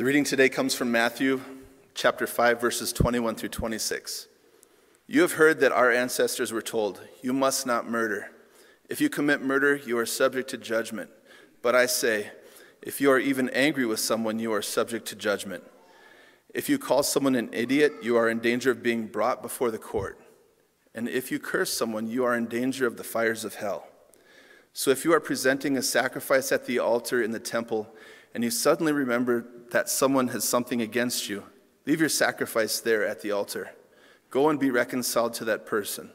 The reading today comes from Matthew chapter 5, verses 21 through 26. You have heard that our ancestors were told, You must not murder. If you commit murder, you are subject to judgment. But I say, if you are even angry with someone, you are subject to judgment. If you call someone an idiot, you are in danger of being brought before the court. And if you curse someone, you are in danger of the fires of hell. So if you are presenting a sacrifice at the altar in the temple, and you suddenly remember that someone has something against you, leave your sacrifice there at the altar. Go and be reconciled to that person.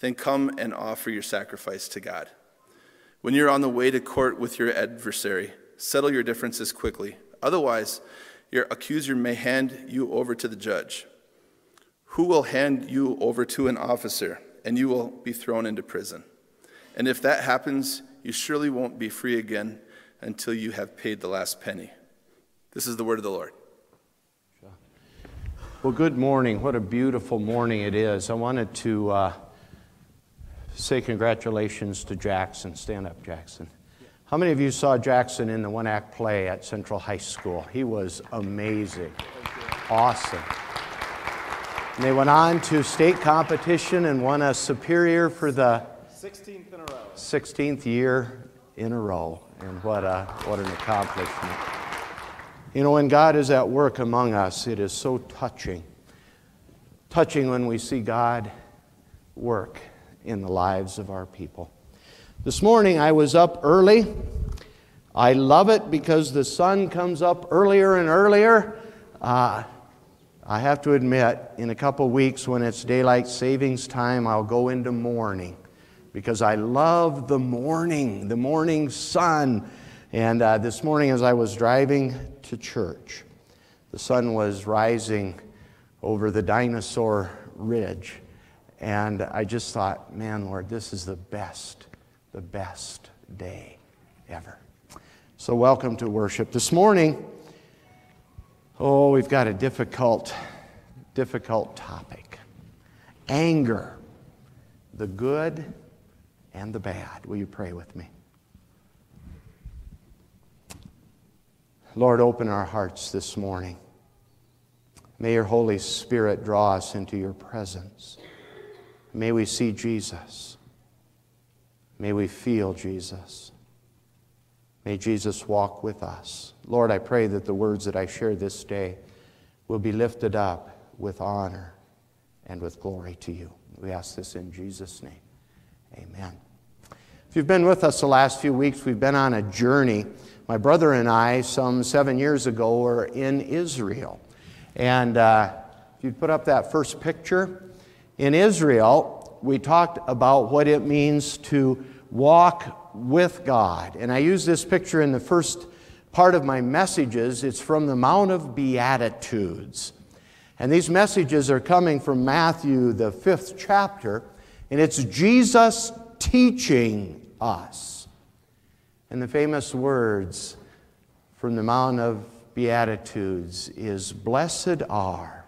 Then come and offer your sacrifice to God. When you're on the way to court with your adversary, settle your differences quickly. Otherwise, your accuser may hand you over to the judge, who will hand you over to an officer, and you will be thrown into prison. And if that happens, you surely won't be free again until you have paid the last penny. This is the word of the Lord. Well, good morning. What a beautiful morning it is. I wanted to uh, say congratulations to Jackson. Stand up, Jackson. How many of you saw Jackson in the one act play at Central High School? He was amazing, awesome. And they went on to state competition and won a superior for the 16th in a row. 16th year in a row. And what, a, what an accomplishment. You know, when God is at work among us, it is so touching. Touching when we see God work in the lives of our people. This morning I was up early. I love it because the sun comes up earlier and earlier. Uh, I have to admit, in a couple weeks when it's daylight savings time, I'll go into mourning because I love the morning, the morning sun. And uh, this morning, as I was driving to church, the sun was rising over the dinosaur ridge. And I just thought, man, Lord, this is the best the best day ever. So, welcome to worship. This morning, oh, we've got a difficult, difficult topic anger, the good and the bad. Will you pray with me? Lord, open our hearts this morning. May your Holy Spirit draw us into your presence. May we see Jesus. May we feel Jesus. May Jesus walk with us. Lord, I pray that the words that I share this day will be lifted up with honor and with glory to you. We ask this in Jesus' name. Amen. If you've been with us the last few weeks, we've been on a journey. My brother and I, some seven years ago, were in Israel. And uh, if you'd put up that first picture, in Israel, we talked about what it means to walk with God. And I use this picture in the first part of my messages. It's from the Mount of Beatitudes. And these messages are coming from Matthew, the fifth chapter, and it's Jesus teaching us. And the famous words from the Mount of Beatitudes is Blessed are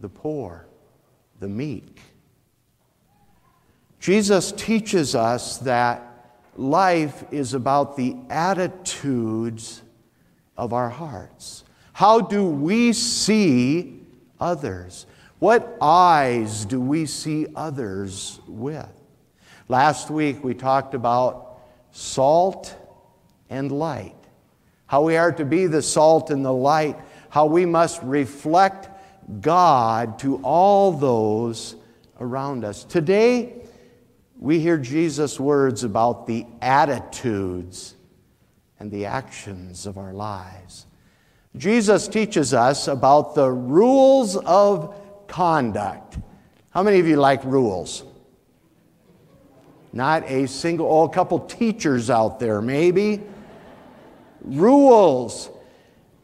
the poor, the meek, Jesus teaches us that life is about the attitudes of our hearts. How do we see others? What eyes do we see others with? Last week we talked about salt and light, how we are to be the salt and the light, how we must reflect God to all those around us. Today, we hear Jesus' words about the attitudes and the actions of our lives. Jesus teaches us about the rules of conduct. How many of you like rules? Not a single, oh, a couple teachers out there, maybe. rules.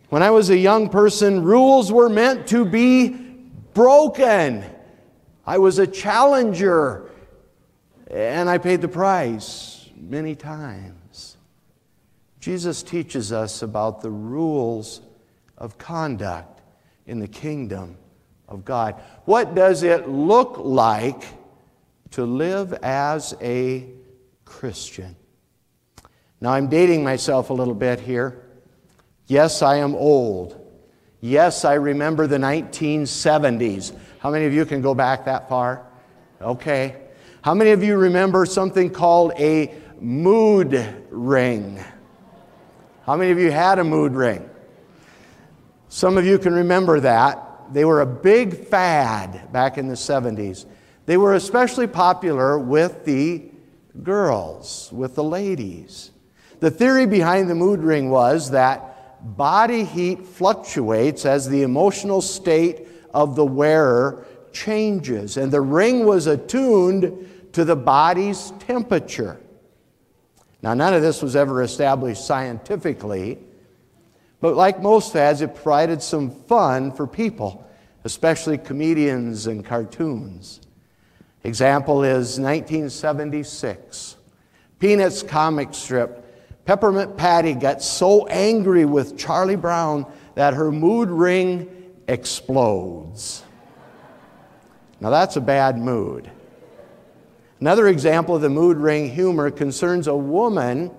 When I was a young person, rules were meant to be broken. I was a challenger and I paid the price many times. Jesus teaches us about the rules of conduct in the kingdom of God. What does it look like to live as a Christian? Now, I'm dating myself a little bit here. Yes, I am old. Yes, I remember the 1970s. How many of you can go back that far? Okay. How many of you remember something called a mood ring? How many of you had a mood ring? Some of you can remember that. They were a big fad back in the 70s. They were especially popular with the girls, with the ladies. The theory behind the mood ring was that body heat fluctuates as the emotional state of the wearer changes, and the ring was attuned to the body's temperature. Now, none of this was ever established scientifically, but like most fads, it provided some fun for people, especially comedians and cartoons. Example is 1976. Peanuts comic strip. Peppermint Patty got so angry with Charlie Brown that her mood ring explodes. Now that's a bad mood. Another example of the mood ring humor concerns a woman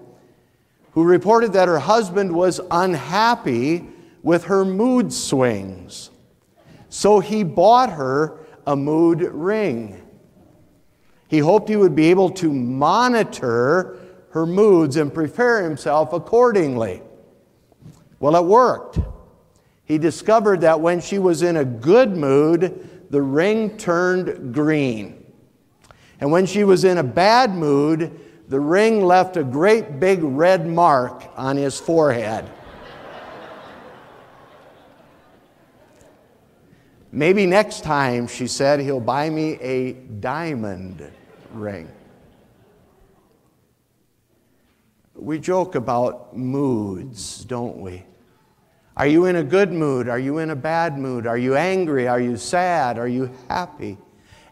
who reported that her husband was unhappy with her mood swings. So he bought her a mood ring. He hoped he would be able to monitor her moods and prepare himself accordingly. Well, it worked. He discovered that when she was in a good mood, the ring turned green. And when she was in a bad mood, the ring left a great big red mark on his forehead. Maybe next time, she said, he'll buy me a diamond ring. We joke about moods, don't we? Are you in a good mood? Are you in a bad mood? Are you angry? Are you sad? Are you happy?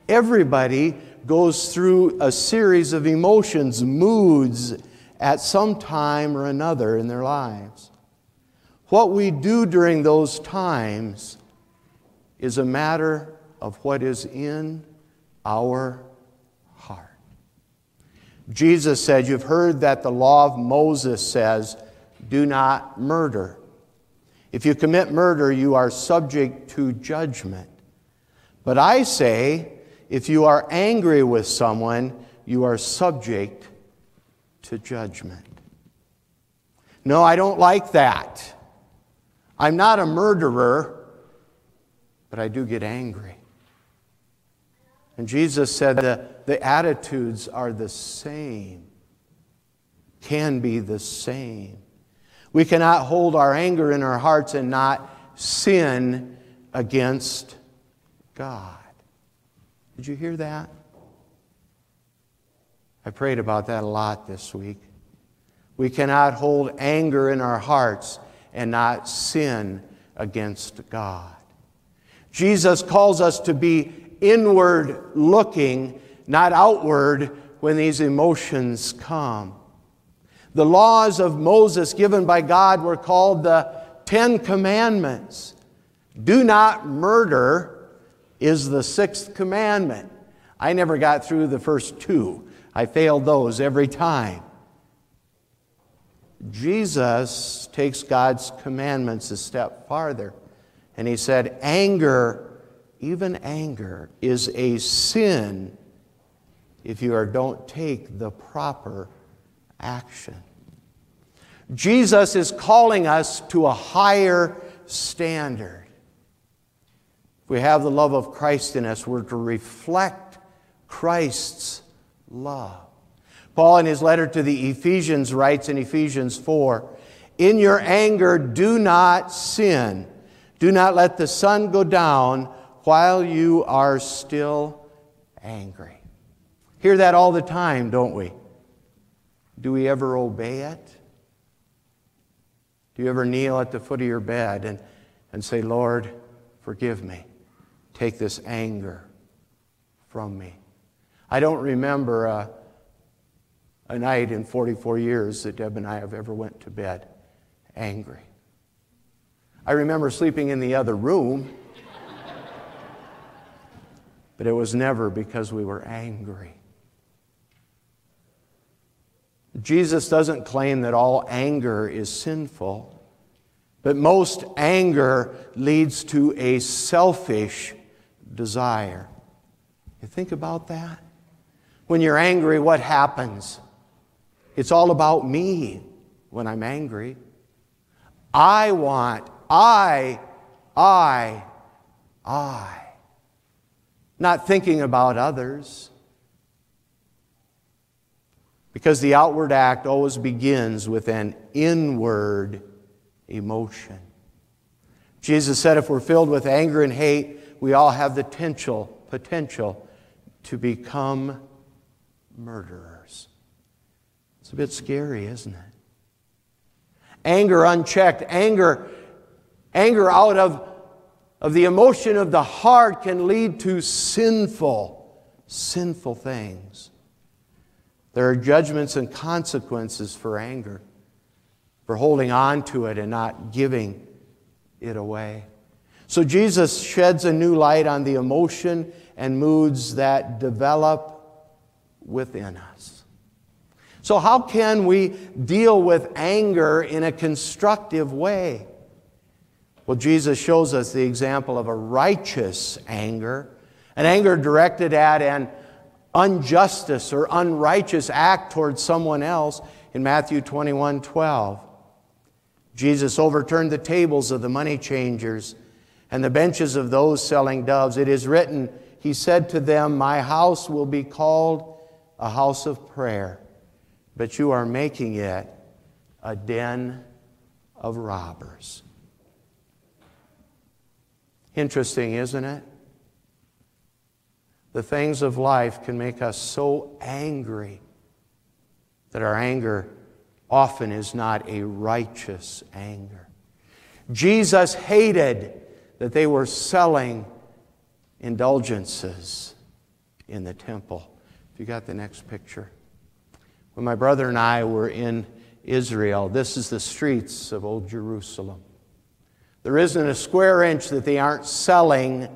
Everybody goes through a series of emotions, moods, at some time or another in their lives. What we do during those times is a matter of what is in our heart. Jesus said, You've heard that the law of Moses says, Do not murder. If you commit murder, you are subject to judgment. But I say, if you are angry with someone, you are subject to judgment. No, I don't like that. I'm not a murderer, but I do get angry. And Jesus said that the attitudes are the same, can be the same. We cannot hold our anger in our hearts and not sin against God. Did you hear that? I prayed about that a lot this week. We cannot hold anger in our hearts and not sin against God. Jesus calls us to be inward looking, not outward when these emotions come. The laws of Moses given by God were called the Ten Commandments. Do not murder, is the sixth commandment. I never got through the first two, I failed those every time. Jesus takes God's commandments a step farther, and he said, Anger, even anger, is a sin if you don't take the proper action. Jesus is calling us to a higher standard we have the love of Christ in us, we're to reflect Christ's love. Paul, in his letter to the Ephesians, writes in Ephesians 4 In your anger, do not sin. Do not let the sun go down while you are still angry. Hear that all the time, don't we? Do we ever obey it? Do you ever kneel at the foot of your bed and, and say, Lord, forgive me? Take this anger from me. I don't remember a, a night in 44 years that Deb and I have ever went to bed angry. I remember sleeping in the other room, but it was never because we were angry. Jesus doesn't claim that all anger is sinful. But most anger leads to a selfish desire. You think about that? When you're angry, what happens? It's all about me when I'm angry. I want, I, I, I. Not thinking about others. Because the outward act always begins with an inward emotion. Jesus said if we're filled with anger and hate, we all have the potential, potential to become murderers. It's a bit scary, isn't it? Anger unchecked, anger, anger out of, of the emotion of the heart can lead to sinful, sinful things. There are judgments and consequences for anger, for holding on to it and not giving it away. So Jesus sheds a new light on the emotion and moods that develop within us. So, how can we deal with anger in a constructive way? Well, Jesus shows us the example of a righteous anger, an anger directed at an injustice or unrighteous act towards someone else in Matthew 21 12. Jesus overturned the tables of the money changers and the benches of those selling doves. It is written, He said to them, My house will be called a house of prayer, but you are making it a den of robbers. Interesting, isn't it? The things of life can make us so angry that our anger often is not a righteous anger. Jesus hated that they were selling indulgences in the temple. If you got the next picture. When my brother and I were in Israel, this is the streets of Old Jerusalem. There isn't a square inch that they aren't selling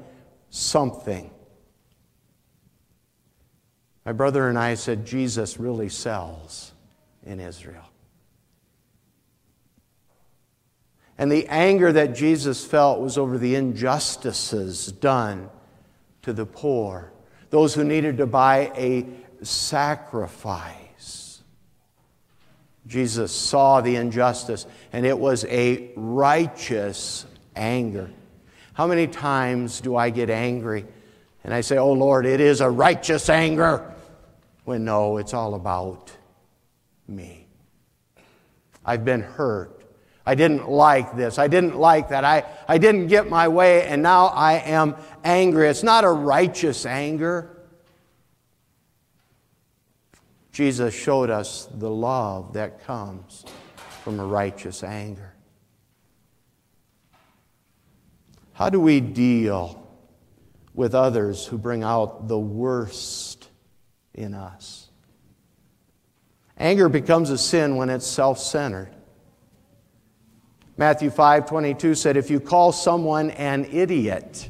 something. My brother and I said, Jesus really sells in Israel. And the anger that Jesus felt was over the injustices done to the poor, those who needed to buy a sacrifice. Jesus saw the injustice, and it was a righteous anger. How many times do I get angry and I say, Oh Lord, it is a righteous anger? When no, it's all about me. I've been hurt. I didn't like this. I didn't like that. I, I didn't get my way, and now I am angry. It's not a righteous anger. Jesus showed us the love that comes from a righteous anger. How do we deal with others who bring out the worst in us. Anger becomes a sin when it's self centered. Matthew 5 22 said, If you call someone an idiot,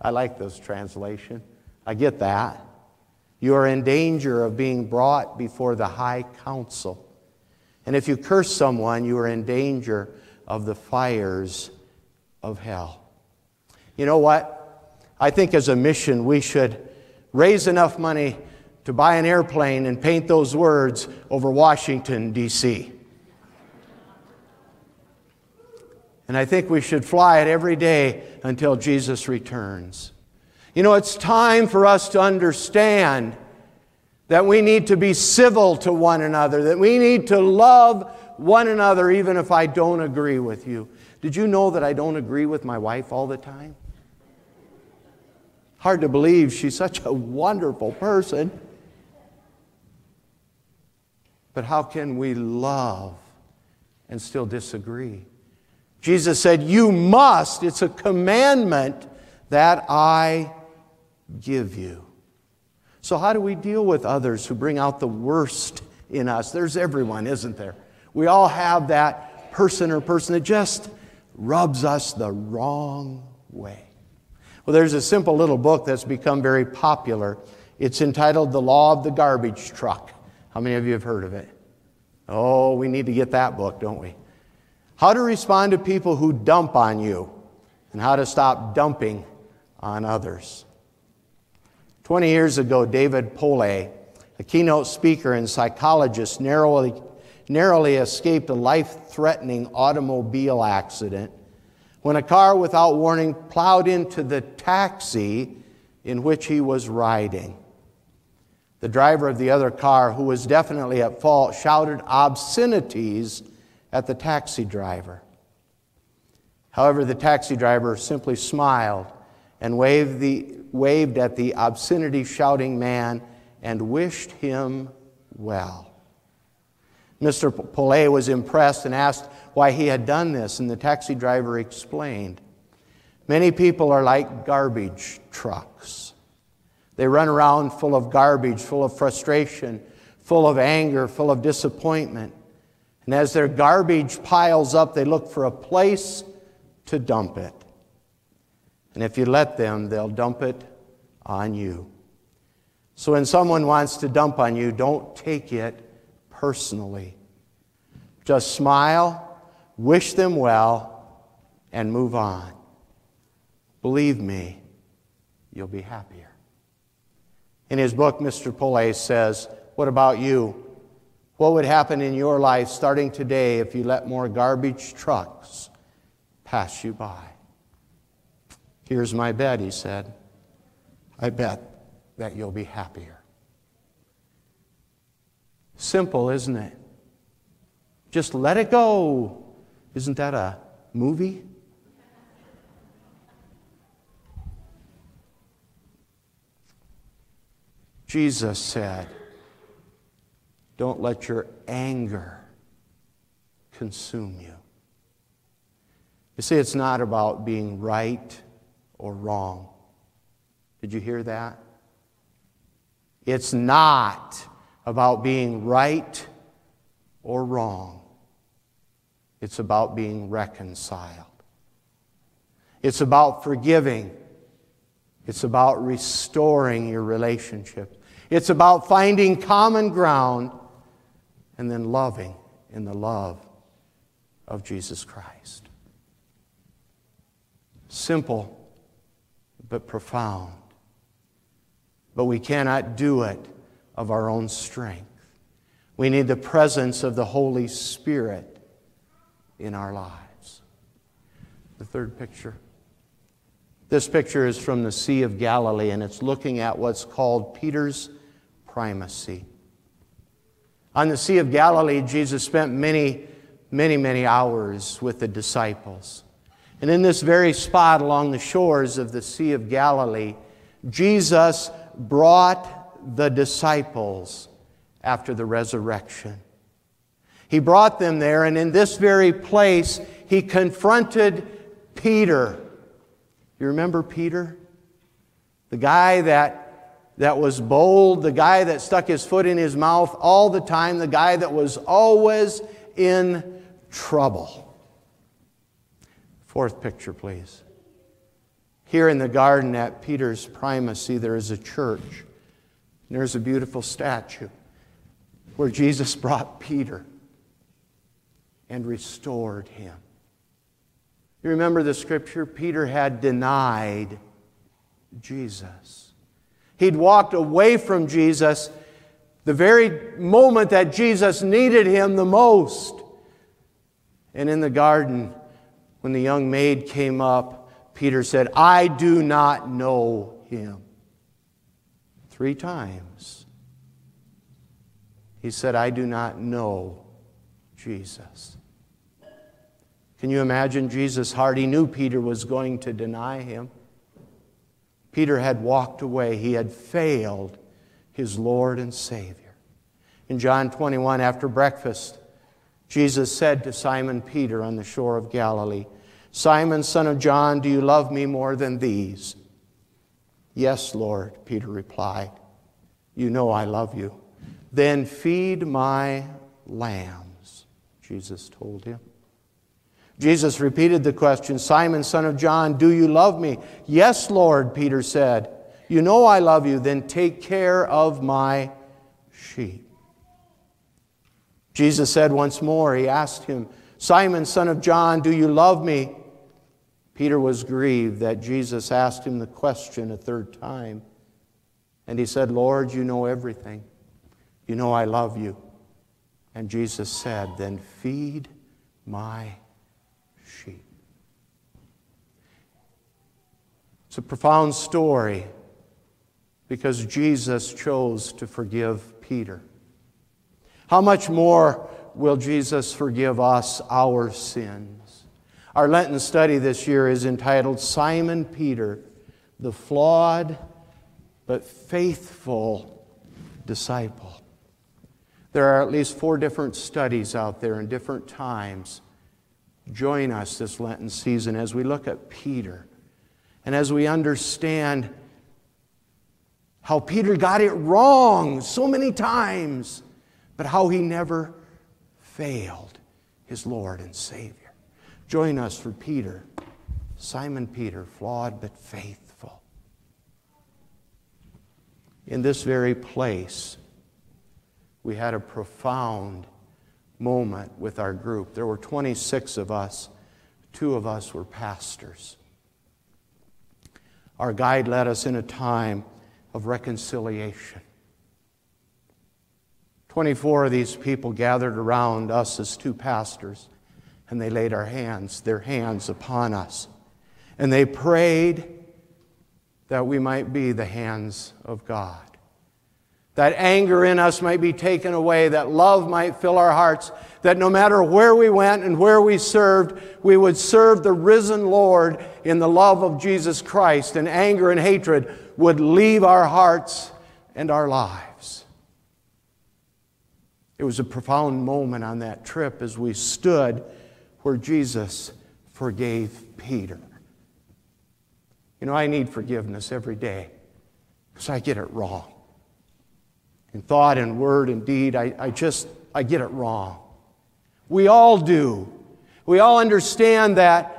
I like this translation. I get that. You are in danger of being brought before the high council. And if you curse someone, you are in danger of the fires of hell. You know what? I think as a mission, we should raise enough money to buy an airplane and paint those words over Washington, D.C. And I think we should fly it every day until Jesus returns. You know, it's time for us to understand that we need to be civil to one another, that we need to love one another even if I don't agree with you. Did you know that I don't agree with my wife all the time? Hard to believe she's such a wonderful person. But how can we love and still disagree? Jesus said, You must, it's a commandment that I give you. So, how do we deal with others who bring out the worst in us? There's everyone, isn't there? We all have that person or person that just rubs us the wrong way. Well, there's a simple little book that's become very popular. It's entitled The Law of the Garbage Truck. How many of you have heard of it? Oh, we need to get that book, don't we? How to respond to people who dump on you, and how to stop dumping on others. 20 years ago, David Pollay, a keynote speaker and psychologist, narrowly, narrowly escaped a life threatening automobile accident when a car without warning plowed into the taxi in which he was riding. The driver of the other car, who was definitely at fault, shouted obscenities at the taxi driver. However, the taxi driver simply smiled and waved, the, waved at the obscenity shouting man and wished him well. Mr. Pollay was impressed and asked why he had done this, and the taxi driver explained. Many people are like garbage trucks. They run around full of garbage, full of frustration, full of anger, full of disappointment. And as their garbage piles up, they look for a place to dump it. And if you let them, they'll dump it on you. So when someone wants to dump on you, don't take it personally. Just smile, wish them well, and move on. Believe me, you'll be happier. In his book, Mr. Pollay says, What about you? What would happen in your life starting today if you let more garbage trucks pass you by? Here's my bet, he said. I bet that you'll be happier. Simple, isn't it? Just let it go. Isn't that a movie? Jesus said, Don't let your anger consume you. You see, it's not about being right or wrong. Did you hear that? It's not about being right or wrong. It's about being reconciled. It's about forgiving. It's about restoring your relationship. It's about finding common ground and then loving in the love of Jesus Christ. Simple, but profound. But we cannot do it of our own strength. We need the presence of the Holy Spirit in our lives. The third picture. This picture is from the Sea of Galilee, and it's looking at what's called Peter's primacy. On the Sea of Galilee, Jesus spent many, many, many hours with the disciples. And in this very spot along the shores of the Sea of Galilee, Jesus brought the disciples after the resurrection. He brought them there, and in this very place, he confronted Peter. You remember Peter? The guy that, that was bold, the guy that stuck his foot in his mouth all the time, the guy that was always in trouble. Fourth picture, please. Here in the garden at Peter's primacy, there is a church. There's a beautiful statue where Jesus brought Peter and restored him. You remember the scripture? Peter had denied Jesus. He'd walked away from Jesus the very moment that Jesus needed him the most. And in the garden, when the young maid came up, Peter said, I do not know him. Three times. He said, I do not know Jesus. Can you imagine Jesus' heart? He knew Peter was going to deny him. Peter had walked away, he had failed his Lord and Savior. In John 21, after breakfast, Jesus said to Simon Peter on the shore of Galilee, Simon, son of John, do you love me more than these? Yes, Lord, Peter replied. You know I love you. Then feed my lambs, Jesus told him. Jesus repeated the question Simon, son of John, do you love me? Yes, Lord, Peter said. You know I love you, then take care of my sheep. Jesus said once more, He asked him, Simon, son of John, do you love me? Peter was grieved that Jesus asked him the question a third time. And he said, Lord, you know everything. You know I love you. And Jesus said, Then feed my sheep. It's a profound story because Jesus chose to forgive Peter. How much more will Jesus forgive us our sins? Our Lenten study this year is entitled Simon Peter, the flawed but faithful disciple. There are at least four different studies out there in different times. Join us this Lenten season as we look at Peter and as we understand how Peter got it wrong so many times, but how he never failed his Lord and Savior. Join us for Peter, Simon Peter, flawed but faithful. In this very place, we had a profound moment with our group. There were 26 of us, two of us were pastors. Our guide led us in a time of reconciliation. 24 of these people gathered around us as two pastors, and they laid our hands, their hands upon us. And they prayed that we might be the hands of God. That anger in us might be taken away, that love might fill our hearts, that no matter where we went and where we served, we would serve the risen Lord in the love of Jesus Christ, and anger and hatred would leave our hearts and our lives. It was a profound moment on that trip as we stood where Jesus forgave Peter. You know, I need forgiveness every day because I get it wrong. In thought and word and deed, I, I just, I get it wrong. We all do. We all understand that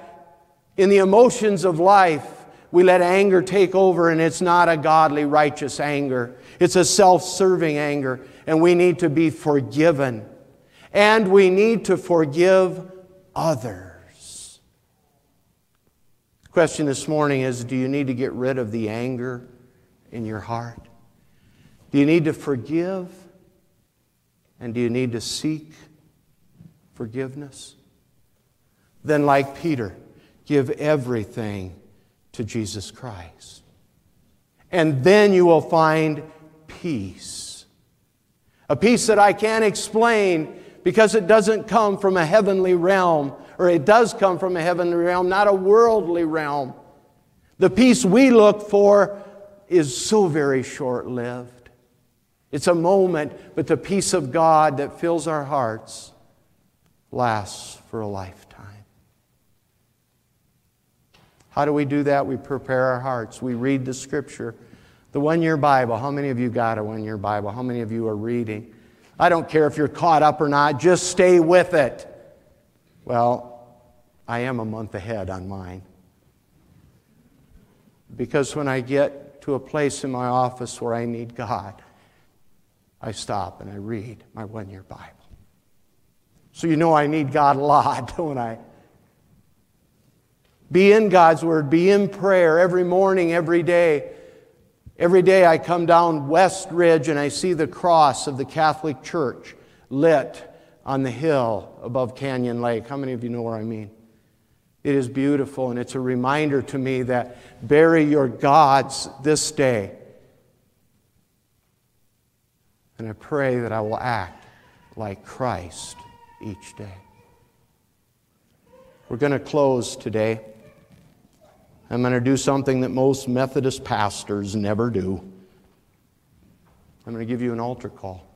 in the emotions of life, we let anger take over, and it's not a godly, righteous anger. It's a self serving anger, and we need to be forgiven. And we need to forgive others. The question this morning is do you need to get rid of the anger in your heart? Do you need to forgive? And do you need to seek forgiveness? Then, like Peter, give everything to Jesus Christ. And then you will find peace. A peace that I can't explain because it doesn't come from a heavenly realm, or it does come from a heavenly realm, not a worldly realm. The peace we look for is so very short lived. It's a moment, but the peace of God that fills our hearts lasts for a lifetime. How do we do that? We prepare our hearts. We read the scripture. The one year Bible. How many of you got a one year Bible? How many of you are reading? I don't care if you're caught up or not, just stay with it. Well, I am a month ahead on mine. Because when I get to a place in my office where I need God, I stop and I read my one year Bible. So you know I need God a lot, don't I? Be in God's Word, be in prayer every morning, every day. Every day I come down West Ridge and I see the cross of the Catholic Church lit on the hill above Canyon Lake. How many of you know where I mean? It is beautiful and it's a reminder to me that bury your gods this day. And I pray that I will act like Christ each day. We're going to close today. I'm going to do something that most Methodist pastors never do. I'm going to give you an altar call.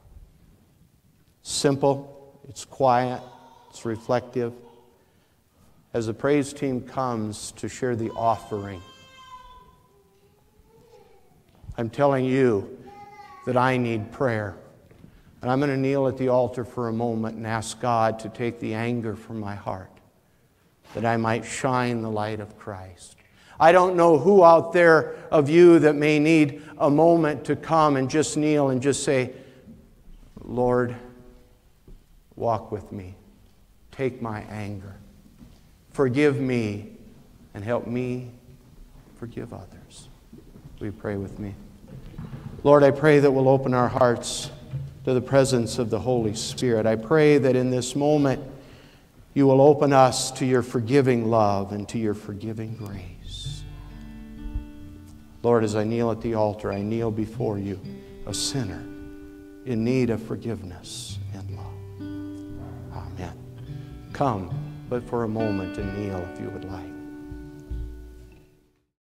Simple, it's quiet, it's reflective. As the praise team comes to share the offering, I'm telling you that I need prayer. And I'm going to kneel at the altar for a moment and ask God to take the anger from my heart, that I might shine the light of Christ. I don't know who out there of you that may need a moment to come and just kneel and just say, Lord, walk with me. take my anger. Forgive me and help me forgive others. Will you pray with me? Lord, I pray that we'll open our hearts to the presence of the Holy Spirit. I pray that in this moment you will open us to your forgiving love and to your forgiving grace. Lord, as I kneel at the altar, I kneel before you, a sinner in need of forgiveness and love. Amen. Come, but for a moment and kneel if you would like.